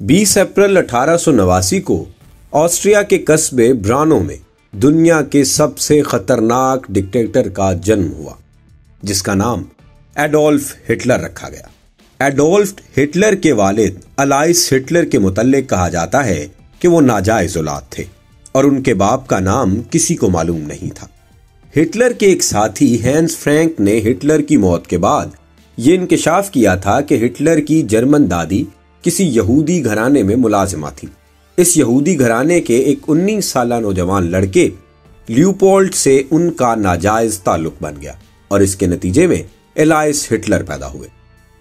20 अप्रैल अठारह सौ नवासी को ऑस्ट्रिया के कस्बे ब्रानो में दुनिया के सबसे खतरनाक डिक्टेटर का जन्म हुआ, जिसका नाम एडोल्फ हिटलर रखा गया। एडोल्फ हिटलर के वालिद अलाइस हिटलर के मुतल्लिक कहा जाता है कि वो नाजायज औलाद थे और उनके बाप का नाम किसी को मालूम नहीं था। हिटलर के एक साथी हैंस फ्रैंक ने हिटलर की मौत के बाद ये इंकशाफ किया था कि हिटलर की जर्मन दादी किसी यहूदी घराने में मुलाजिमा थी इस यहूदी घराने के एक 19 साल नौजवान लड़के ल्यूपोल्ट से उनका नाजायज ताल्लुक बन गया और इसके नतीजे में एलाइस हिटलर पैदा हुए।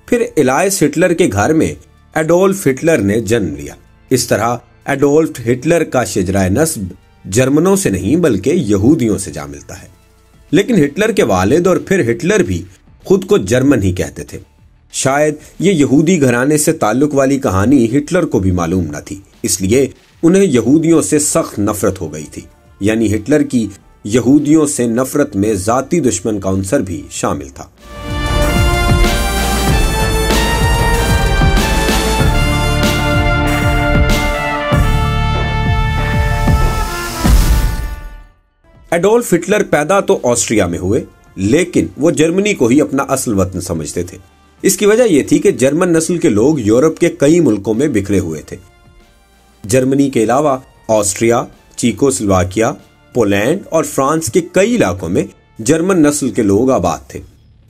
फिर एलाइस हिटलर के घर में एडोल्फ हिटलर ने जन्म लिया। इस तरह एडोल्फ हिटलर का शजरा नस्ब जर्मनों से नहीं बल्कि यहूदियों से जा मिलता है। लेकिन हिटलर के वालिद और फिर हिटलर भी खुद को जर्मन ही कहते थे। शायद ये यहूदी घराने से ताल्लुक वाली कहानी हिटलर को भी मालूम न थी, इसलिए उन्हें यहूदियों से सख्त नफरत हो गई थी। यानी हिटलर की यहूदियों से नफरत में जाति दुश्मन का अंसर भी शामिल था। एडोल्फ हिटलर पैदा तो ऑस्ट्रिया में हुए, लेकिन वो जर्मनी को ही अपना असल वतन समझते थे। इसकी वजह यह थी कि जर्मन नस्ल के लोग यूरोप के कई मुल्कों में बिखरे हुए थे। जर्मनी के अलावा ऑस्ट्रिया, चीकोस्लोवाकिया, पोलैंड और फ्रांस के कई इलाकों में जर्मन नस्ल के लोग आबाद थे।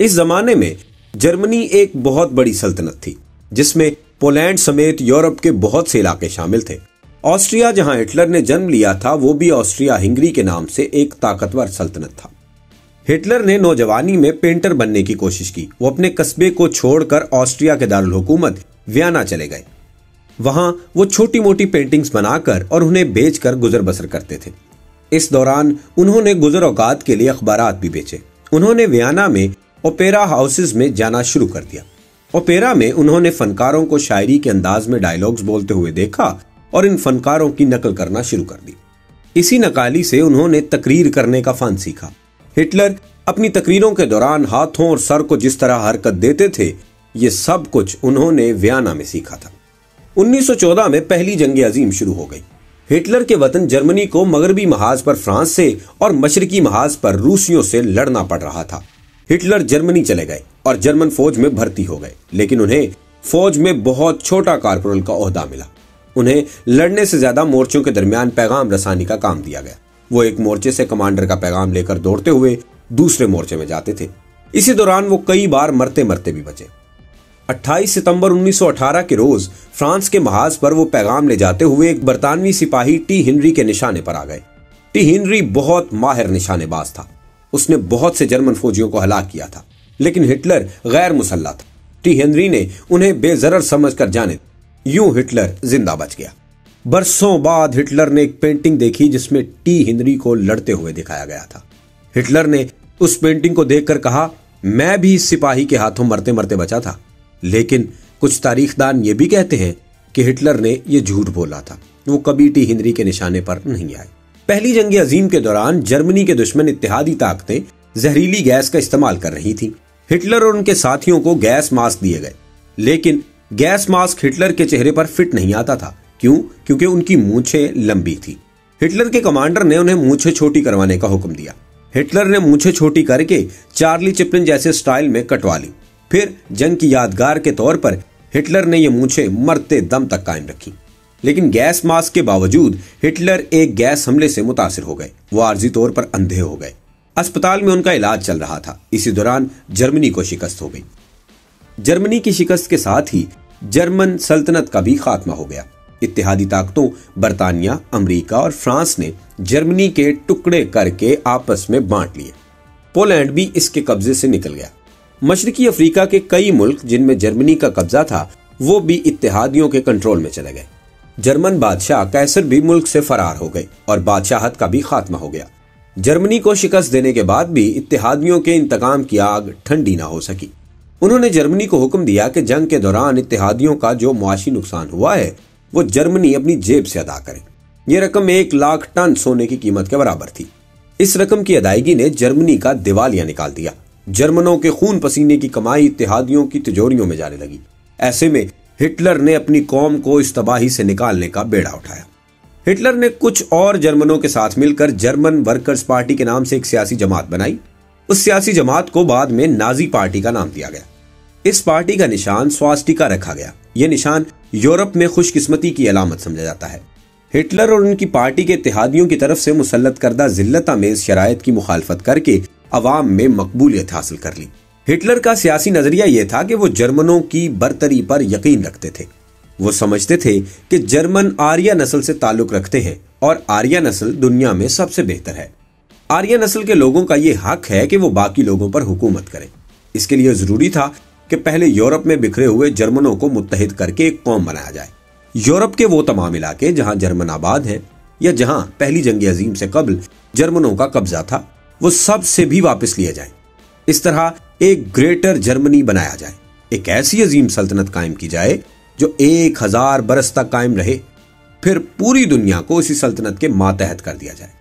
इस जमाने में जर्मनी एक बहुत बड़ी सल्तनत थी, जिसमें पोलैंड समेत यूरोप के बहुत से इलाके शामिल थे। ऑस्ट्रिया, जहाँ हिटलर ने जन्म लिया था, वो भी ऑस्ट्रिया हिंगरी के नाम से एक ताकतवर सल्तनत था। हिटलर ने नौजवानी में पेंटर बनने की कोशिश की। वो अपने कस्बे को छोड़कर ऑस्ट्रिया के दारुल हुकूमत वियाना चले गए। वहाँ वो छोटी मोटी पेंटिंग्स बनाकर और उन्हें बेचकर गुजर बसर करते थे। इस दौरान उन्होंने गुजर औकात के लिए अखबार भी बेचे। उन्होंने वियाना में ओपेरा हाउसेज में जाना शुरू कर दिया। ओपेरा में उन्होंने फनकारों को शायरी के अंदाज में डायलॉग्स बोलते हुए देखा और इन फनकारों की नकल करना शुरू कर दी। इसी नकाली से उन्होंने तकरीर करने का फन सीखा हिटलर अपनी तकरीरों के दौरान हाथों और सर को जिस तरह हरकत देते थे, ये सब कुछ उन्होंने व्याना में सीखा था। 1914 में पहली जंग अजीम शुरू हो गई। हिटलर के वतन जर्मनी को मगरबी महाज पर फ्रांस से और मशरकी महाज पर रूसियों से लड़ना पड़ रहा था। हिटलर जर्मनी चले गए और जर्मन फौज में भर्ती हो गए, लेकिन उन्हें फौज में बहुत छोटा कारपोरल का ओहदा मिला। उन्हें लड़ने से ज़्यादा मोर्चों के दरमियान पैगाम रसानी का काम दिया गया। वो एक मोर्चे से कमांडर का पैगाम लेकर दौड़ते हुए दूसरे मोर्चे में जाते थे। इसी दौरान वो कई बार मरते मरते भी बचे। 28 सितंबर 1918 के रोज फ्रांस के महाज पर वो पैगाम ले जाते हुए एक बरतानवी सिपाही टी. हिनरी के निशाने पर आ गए। टी. हिनरी बहुत माहिर निशानेबाज था। उसने बहुत से जर्मन फौजियों को हलाक किया था, लेकिन हिटलर गैर मुसल्ला था। टी. हेनरी ने उन्हें बेजरर समझकर जाने, यूँ हिटलर ज़िंदा बच गया। बरसों बाद हिटलर ने एक पेंटिंग देखी जिसमें टी हिनरी को लड़ते हुए दिखाया गया था। हिटलर ने उस पेंटिंग को देखकर कहा, मैं भी इस सिपाही के हाथों मरते मरते बचा था। लेकिन कुछ तारीखदान ये भी कहते हैं कि हिटलर ने यह झूठ बोला था। वो कभी टी हिंदरी के निशाने पर नहीं आए। पहली जंग अजीम के दौरान जर्मनी के दुश्मन इत्तेहादी ताकतें जहरीली गैस का इस्तेमाल कर रही थी। हिटलर और उनके साथियों को गैस मास्क दिए गए। लेकिन गैस मास्क हिटलर के चेहरे पर फिट नहीं आता था। क्यों? क्योंकि उनकी मूछे लंबी थी। हिटलर के कमांडर ने उन्हें मूछे छोटी करवाने का हुक्म दिया। हिटलर ने मूछे छोटी करके चार्ली चिपलिन जैसे स्टाइल में कटवा ली। फिर जंग की यादगार के तौर पर हिटलर ने यह मूछे मरते दम तक कायम रखी। लेकिन गैस मास्क के बावजूद हिटलर एक गैस हमले से मुतासर हो गए। वो आर्जी तौर पर अंधे हो गए। अस्पताल में उनका इलाज चल रहा था। इसी दौरान जर्मनी को शिकस्त हो गई। जर्मनी की शिकस्त के साथ ही जर्मन सल्तनत का भी खात्मा हो गया। इत्तेहादी ताकतों, बरतानिया, अमेरिका और फ्रांस ने जर्मनी के टुकड़े करके आपस में बांट लिए। पोलैंड भी इसके कब्जे से निकल गया। मशरकी अफ्रीका के कई मुल्क जिनमें जर्मनी का कब्जा था, वो भी इत्तेहादियों के कंट्रोल में चले गए। जर्मन बादशाह कैसर भी मुल्क से फरार हो गए और बादशाहत का भी खात्मा हो गया। जर्मनी को शिकस्त देने के बाद भी इत्तेहादियों के इंतकाम की आग ठंडी ना हो सकी। उन्होंने जर्मनी को हुक्म दिया कि जंग के दौरान इत्तेहादियों का जो मुआशी नुकसान हुआ है वो जर्मनी अपनी जेब से अदा करे। ये रकम एक लाख टन सोने की कीमत के बराबर थी। इस रकम की अदायगी ने जर्मनी का दिवालिया निकाल दिया। जर्मनों के खून पसीने की कमाई इत्तेहादियों की तिजोरियों में जाने लगी। ऐसे में हिटलर ने अपनी कौम को इस तबाही से निकालने का बेड़ा उठाया। हिटलर ने कुछ और जर्मनों के साथ मिलकर जर्मन वर्कर्स पार्टी के नाम से एक सियासी जमात बनाई। उस सियासी जमात को बाद में नाजी पार्टी का नाम दिया गया। इस पार्टी का निशान स्वास्टिका रखा गया। यह निशान यूरोप में खुशकिस्मती की अलामत समझा जाता है। हिटलर और उनकी पार्टी के इतिहादियों की तरफ़ से मुसलत करदा जिल्लत आमेज शराय की मुखालफत करके अवाम में मकबूलियत हासिल कर ली। हिटलर का सियासी नज़रिया यह था कि वो जर्मनों की बरतरी पर यकीन रखते थे। वो समझते थे कि जर्मन आर्या नस्ल से ताल्लुक रखते हैं और आर्या नस्ल दुनिया में सबसे बेहतर है। आर्या नस्ल के लोगों का यह हक है कि वो बाकी लोगों पर हुकूमत करें। इसके लिए ज़रूरी था कि पहले यूरोप में बिखरे हुए जर्मनों को मुतहिद करके एक कौम बनाया जाए। यूरोप के वो तमाम इलाके जहाँ जर्मन आबाद हैं, या जहाँ पहली जंग अजीम से कबल जर्मनों का कब्जा था, वो सबसे भी वापस लिए जाए। इस तरह एक ग्रेटर जर्मनी बनाया जाए। एक ऐसी अजीम सल्तनत कायम की जाए, जो एक हज़ार बरस तक कायम रहे, फिर पूरी दुनिया को इसी सल्तनत के मातहत कर दिया जाए।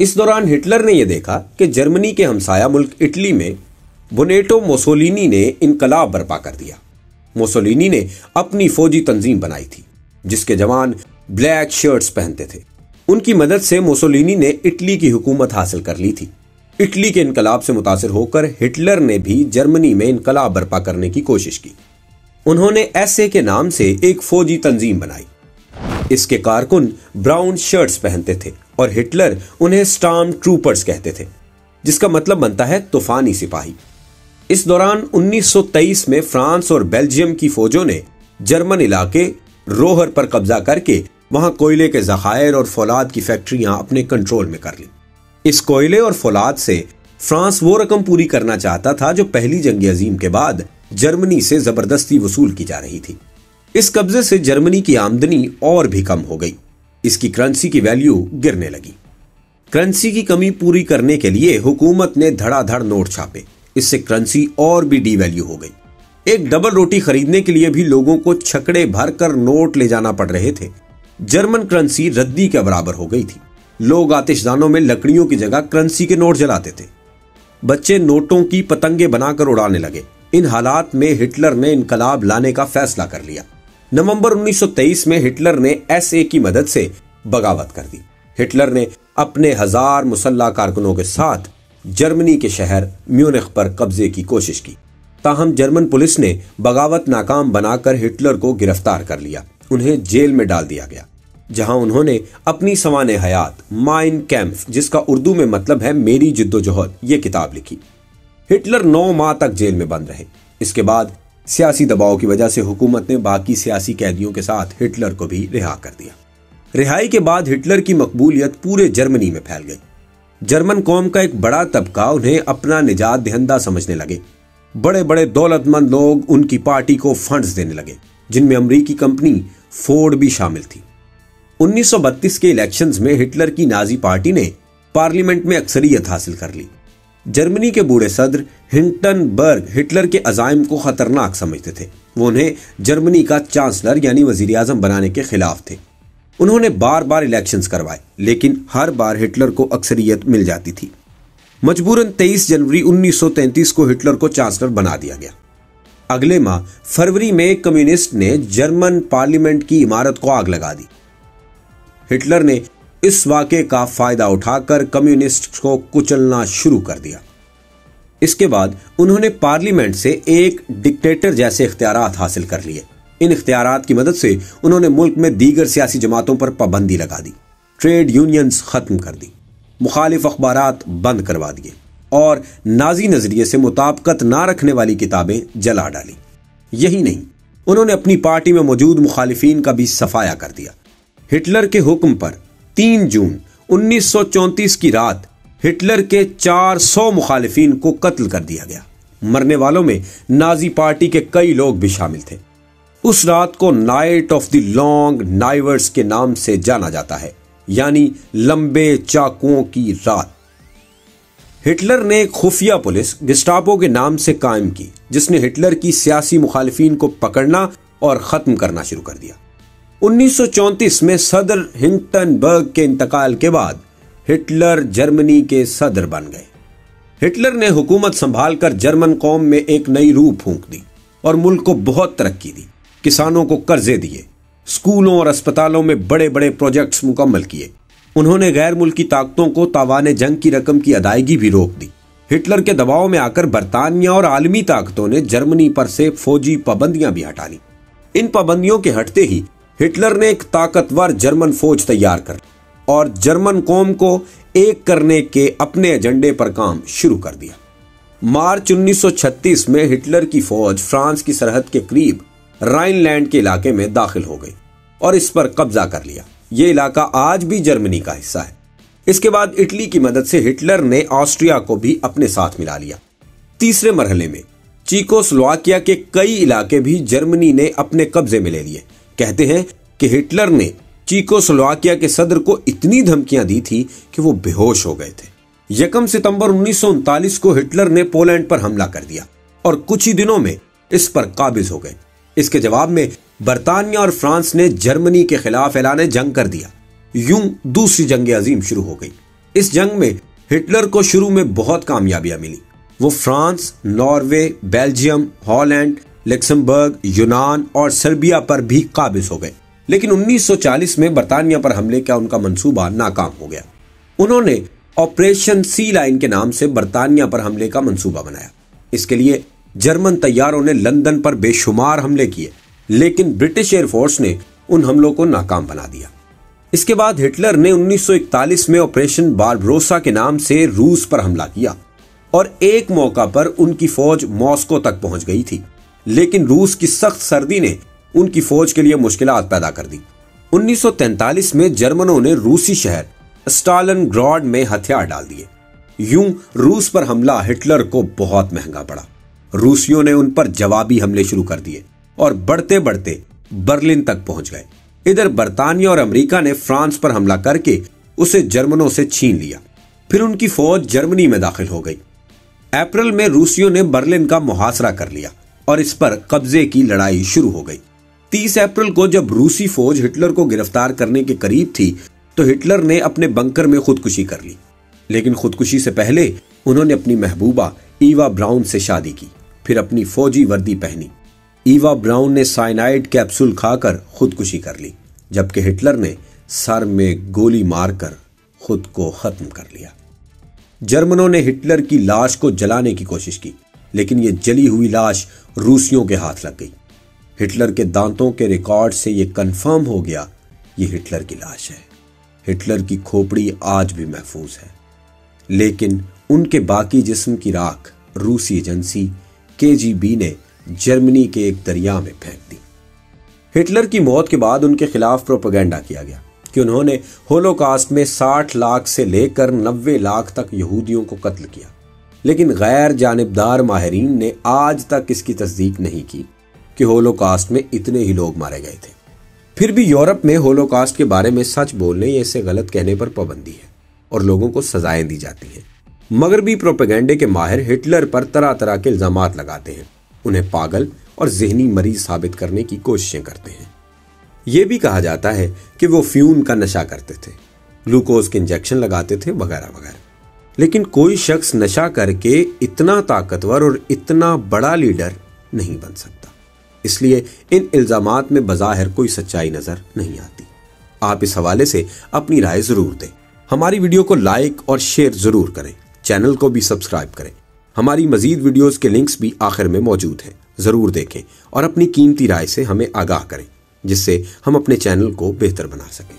इस दौरान हिटलर ने यह देखा कि जर्मनी के हमसाया मुल्क इटली में बोनेटो मोसोलिनी ने इनकलाब बर्पा कर दिया। मोसोलिनी ने अपनी फौजी तंजीम बनाई थी, जिसके जवान ब्लैक शर्ट्स पहनते थे। उनकी मदद से मोसोलिनी ने इटली की हुकूमत हासिल कर ली थी। इटली के इनकलाब से मुतासर होकर हिटलर ने भी जर्मनी में इनकलाब बर्पा करने की कोशिश की। उन्होंने एसए के नाम से एक फौजी तंजीम बनाई। इसके कारकुन ब्राउन शर्ट्स पहनते थे और हिटलर उन्हें स्टाम ट्रूपर्स कहते थे, जिसका मतलब बनता है तूफानी सिपाही। इस दौरान 1923 में फ्रांस और बेल्जियम की फौजों ने जर्मन इलाके रोहर पर कब्जा करके वहाँ कोयले के जखायर और फौलाद की फैक्ट्रियाँ अपने कंट्रोल में कर ली। इस कोयले और फौलाद से फ्रांस वो रकम पूरी करना चाहता था जो पहली जंग अजीम के बाद जर्मनी से ज़बरदस्ती वसूल की जा रही थी। इस कब्जे से जर्मनी की आमदनी और भी कम हो गई। इसकी करेंसी की वैल्यू गिरने लगी। करेंसी की कमी पूरी करने के लिए हुकूमत ने धड़ाधड़ नोट छापे। इससे करेंसी और भी डी वैल्यू हो गई। एक डबल रोटी खरीदने के लिए भी लोगों को छकड़े भर कर नोट ले जाना पड़ रहे थे। जर्मन करेंसी रद्दी के बराबर हो गई थी। लोग आतिशदानों में लकड़ियों की जगह करेंसी के नोट जलाते थे। बच्चे नोटों की पतंगे बनाकर उड़ाने लगे। इन हालात में हिटलर ने इनकलाब लाने का फैसला कर लिया। नवंबर 1923 में हिटलर ने एसए की मदद से बगावत कर दी। हिटलर ने अपने हज़ार मुसल्ला कारकुनों के साथ जर्मनी के शहर म्यूनिख पर कब्जे की कोशिश की। ताहम जर्मन पुलिस ने बगावत नाकाम बनाकर हिटलर को गिरफ़्तार कर लिया। उन्हें जेल में डाल दिया गया, जहाँ उन्होंने अपनी सवान हयात माइन कैम्प जिसका उर्दू में मतलब है मेरी जिद्दोजहद, ये किताब लिखी। हिटलर नौ माह तक जेल में बंद रहे। इसके बाद सियासी दबाव की वजह से हुकूमत ने बाकी सियासी कैदियों के साथ हिटलर को भी रिहा कर दिया। रिहाई के बाद हिटलर की मकबूलियत पूरे जर्मनी में फैल गई। जर्मन कौम का एक बड़ा तबका उन्हें अपना निजात दहंदा समझने लगे। बड़े बड़े दौलतमंद लोग उनकी पार्टी को फंड्स देने लगे, जिनमें अमरीकी कंपनी फोर्ड भी शामिल थी। 1932 के इलेक्शंस में हिटलर की नाजी पार्टी ने पार्लियामेंट में अक्सरियत हासिल कर ली। जर्मनी के बूढ़े सदर हिंटनबर्ग हिटलर के अजायम को खतरनाक समझते थे। वो उन्हें जर्मनी का चांसलर यानी वज़ीर बनाने के खिलाफ थे। उन्होंने बार बार इलेक्शंस करवाए, लेकिन हर बार हिटलर को अक्सरियत मिल जाती थी। मजबूरन 23 जनवरी 1933 को हिटलर को चांसलर बना दिया गया। अगले माह, फरवरी में कम्युनिस्ट ने जर्मन पार्लियामेंट की इमारत को आग लगा दी। हिटलर ने इस वाक़े का फ़ायदा उठाकर कम्युनिस्ट को कुचलना शुरू कर दिया। इसके बाद उन्होंने पार्लियामेंट से एक डिक्टेटर जैसे इख्तियार हासिल कर लिए। इन इख्तियार की मदद से उन्होंने मुल्क में दीगर सियासी जमातों पर पाबंदी लगा दी। ट्रेड यूनियंस खत्म कर दी। मुखालिफ अखबार बंद करवा दिए और नाजी नज़रिए से मुताबकत ना रखने वाली किताबें जला डाली। यही नहीं, उन्होंने अपनी पार्टी में मौजूद मुखालिफिन का भी सफाया कर दिया। हिटलर के हुक्म पर 3 जून 1934 की रात हिटलर के 400 मुखालिफिन को कत्ल कर दिया गया। मरने वालों में नाजी पार्टी के कई लोग भी शामिल थे। उस रात को night of the long knives के नाम से जाना जाता है, यानी लंबे चाकुओं की रात। हिटलर ने एक खुफिया पुलिस गिस्टापो के नाम से कायम की, जिसने हिटलर की सियासी मुखालिफिन को पकड़ना और खत्म करना शुरू कर दिया। 1934 में सदर हिंटनबर्ग के इंतकाल के बाद हिटलर जर्मनी के सदर बन गए। हिटलर ने हुकूमत संभालकर जर्मन कौम में एक नई रूह फूंक दी और मुल्क को बहुत तरक्की दी। किसानों को कर्जे दिए, स्कूलों और अस्पतालों में बड़े बड़े प्रोजेक्ट्स मुकम्मल किए। उन्होंने गैर मुल्की ताकतों को तावान जंग की रकम की अदायगी भी रोक दी। हिटलर के दबाव में आकर बरतानिया और आलमी ताकतों ने जर्मनी पर से फौजी पाबंदियाँ भी हटा ली। इन पाबंदियों के हटते ही हिटलर ने एक ताकतवर जर्मन फौज तैयार कर और जर्मन कौम को एक करने के अपने एजेंडे पर काम शुरू कर दिया। मार्च 1936 में हिटलर की फौज फ्रांस की सरहद के करीब राइनलैंड के इलाके में दाखिल हो गई और इस पर कब्जा कर लिया। ये इलाका आज भी जर्मनी का हिस्सा है। इसके बाद इटली की मदद से हिटलर ने ऑस्ट्रिया को भी अपने साथ मिला लिया। तीसरे मरहले में चीकोस्लोवाकिया के कई इलाके भी जर्मनी ने अपने कब्जे में ले लिए। कहते हैं कि हिटलर ने चीकोस्लोवाकिया के सदर को इतनी धमकियाँ दी थी कि वो बेहोश हो गए थे। यकम सितंबर उन्नीस सौ उनतालीस को हिटलर ने पोलैंड पर हमला कर दिया और कुछ ही दिनों में इस पर काबिज हो गए। इसके जवाब में, बरतानिया और फ्रांस ने जर्मनी के खिलाफ ऐलान जंग कर दिया। यूँ दूसरी जंग अजीम शुरू हो गई। इस जंग में हिटलर को शुरू में बहुत कामयाबियाँ मिली। वो France, Norway, Belgium, Holland, Luxembourg, यूनान और सर्बिया पर भी काबिज हो गए। लेकिन 1940 में बरतानिया पर हमले का उनका मंसूबा नाकाम हो गया। उन्होंने ऑपरेशन सी लाइन के नाम से बरतानिया पर हमले का मंसूबा बनाया। इसके लिए जर्मन तैयारों ने लंदन पर बेशुमार हमले किए, लेकिन ब्रिटिश एयरफोर्स ने उन हमलों को नाकाम बना दिया। इसके बाद हिटलर ने 1941 में ऑपरेशन बारब्रोसा के नाम से रूस पर हमला किया और एक मौका पर उनकी फौज मॉस्को तक पहुँच गई थी। लेकिन रूस की सख्त सर्दी ने उनकी फौज के लिए मुश्किल पैदा कर दी। 1943 में जर्मनों ने रूसी शहर स्टालन ग्रॉड में हथियार डाल दिए। यूँ रूस पर हमला हिटलर को बहुत महँगा पड़ा। रूसियों ने उन पर जवाबी हमले शुरू कर दिए और बढ़ते बढ़ते बर्लिन तक पहुँच गए। इधर बरतानिया और अमेरिका ने फ्रांस पर हमला करके उसे जर्मनों से छीन लिया। फिर उनकी फौज जर्मनी में दाखिल हो गई। अप्रैल में रूसियों ने बर्लिन का मुहासरा कर लिया और इस पर कब्जे की लड़ाई शुरू हो गई। 30 अप्रैल को जब रूसी फौज हिटलर को गिरफ़्तार करने के करीब थी तो हिटलर ने अपने बंकर में खुदकुशी कर ली। लेकिन खुदकुशी से पहले उन्होंने अपनी महबूबा ईवा ब्राउन से शादी की। फिर अपनी फौजी वर्दी पहनी। ईवा ब्राउन ने साइनाइड कैप्सूल खाकर खुदकुशी कर ली, जबकि हिटलर ने सर में गोली मारकर खुद को खत्म कर लिया। जर्मनों ने हिटलर की लाश को जलाने की कोशिश की, लेकिन यह जली हुई लाश रूसियों के हाथ लग गई। हिटलर के दांतों के रिकॉर्ड से यह कंफर्म हो गया यह हिटलर की लाश है। हिटलर की खोपड़ी आज भी महफूज है। लेकिन उनके बाकी जिस्म की राख रूसी एजेंसी के ने जर्मनी के एक दरिया में फेंक दी। हिटलर की मौत के बाद उनके खिलाफ प्रोपेगेंडा किया गया कि उन्होंने होलोकास्ट में 60 लाख से लेकर 90 लाख तक यहूदियों को कत्ल किया। लेकिन गैर जानबदार माहरीन ने आज तक इसकी तस्दीक नहीं की कि होलोकास्ट में इतने ही लोग मारे गए थे। फिर भी यूरोप में होलोकास्ट के बारे में सच बोलने या इसे गलत कहने पर पाबंदी है और लोगों को सजाएँ दी जाती हैं। मगरबी प्रोपेगेंडे के माहिर हिटलर पर तरह तरह के इल्ज़ाम लगाते हैं। उन्हें पागल और जहनी मरीज़ साबित करने की कोशिशें करते हैं। यह भी कहा जाता है कि वो फ्यून का नशा करते थे, ग्लूकोज के इंजेक्शन लगाते थे वगैरह वगैरह। लेकिन कोई शख्स नशा करके इतना ताकतवर और इतना बड़ा लीडर नहीं बन सकता। इसलिए इन इल्ज़ाम में बज़ाहिर कोई सच्चाई नज़र नहीं आती। आप इस हवाले से अपनी राय ज़रूर दें। हमारी वीडियो को लाइक और शेयर ज़रूर करें। चैनल को भी सब्सक्राइब करें। हमारी मजीद वीडियोस के लिंक्स भी आखिर में मौजूद हैं। ज़रूर देखें और अपनी कीमती राय से हमें आगाह करें, जिससे हम अपने चैनल को बेहतर बना सकें।